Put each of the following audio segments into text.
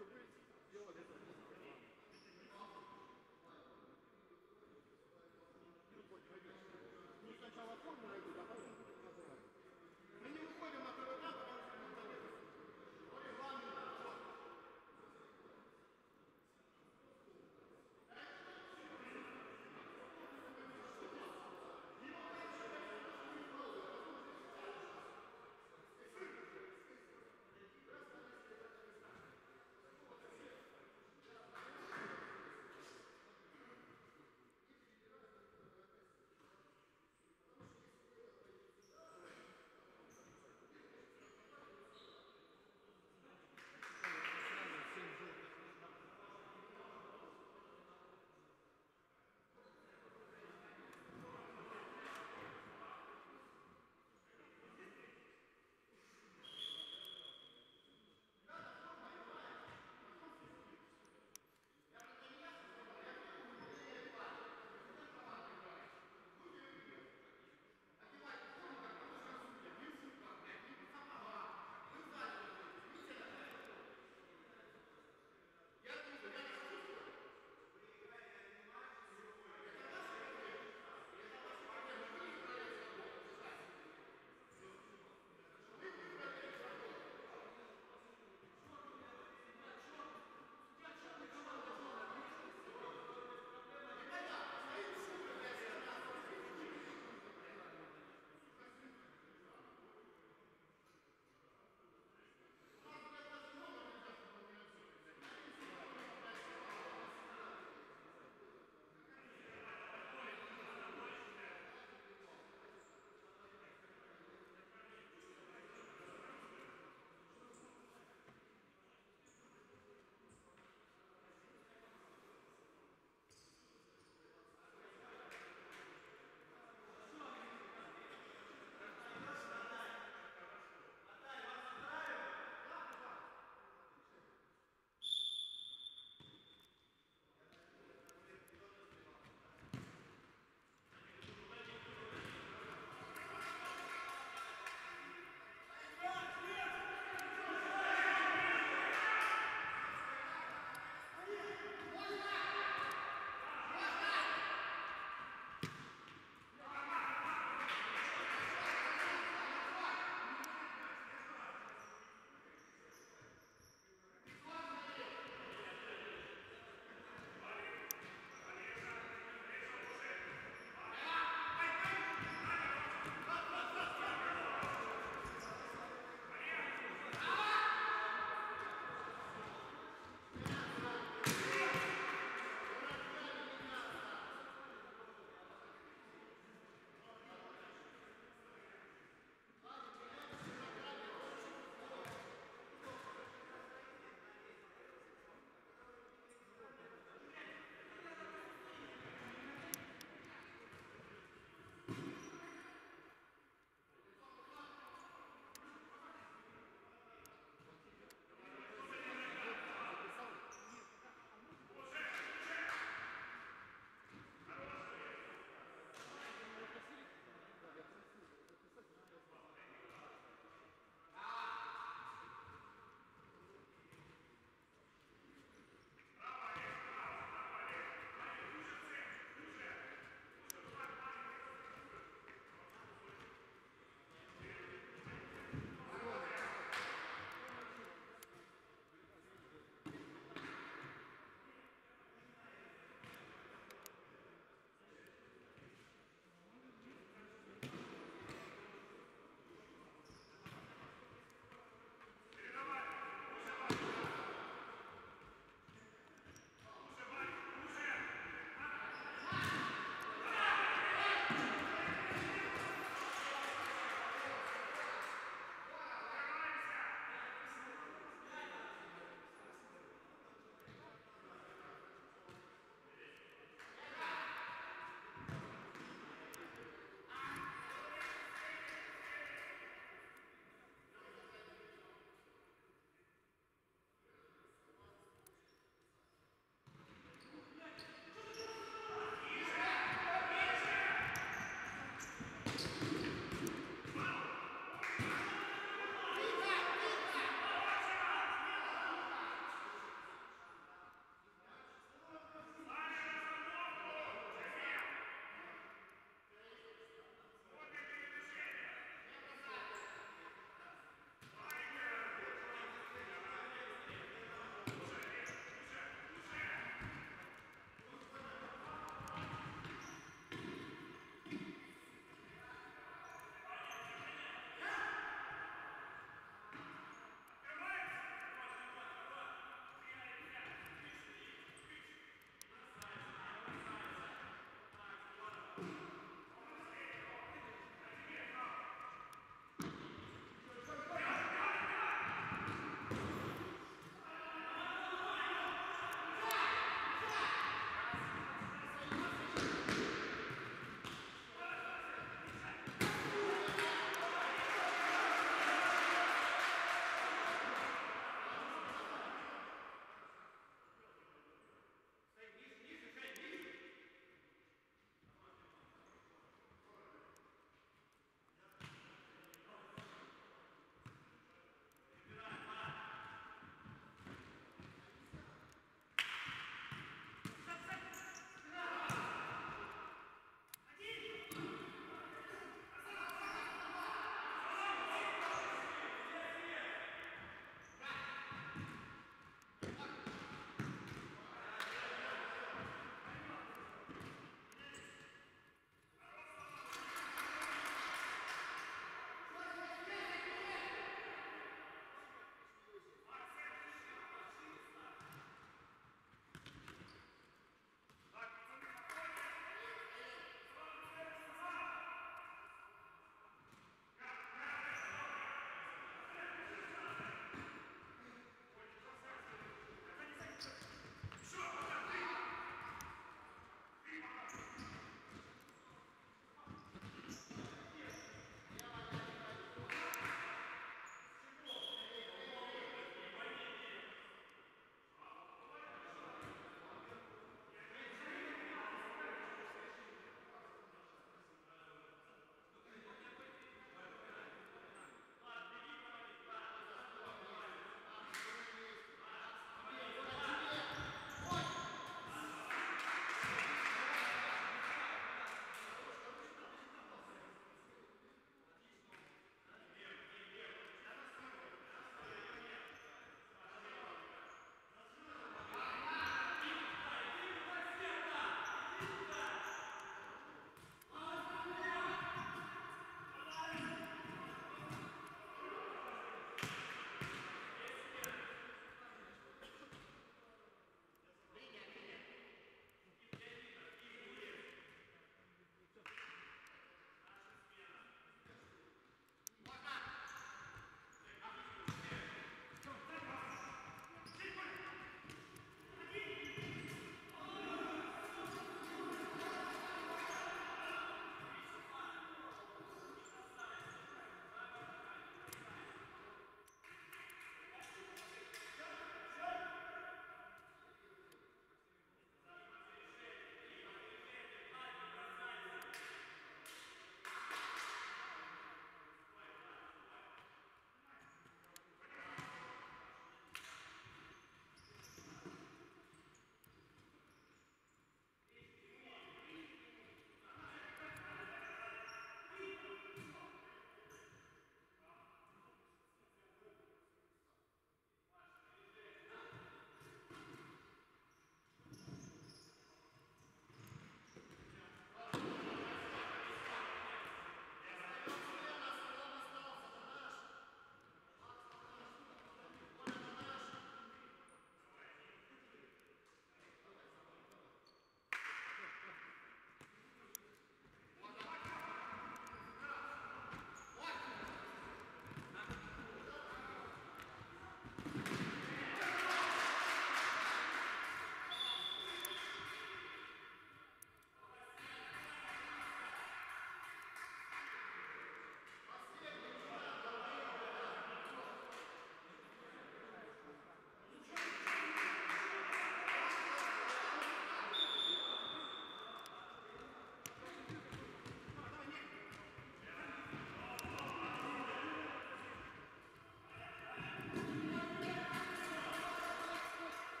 чтобы делали это Ну, сначала форму найдут,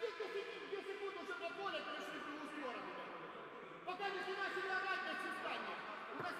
Ждите 52 секунд уже на поле перешли в другую сторону. Пока начинаешь себя орать на свистание. У нас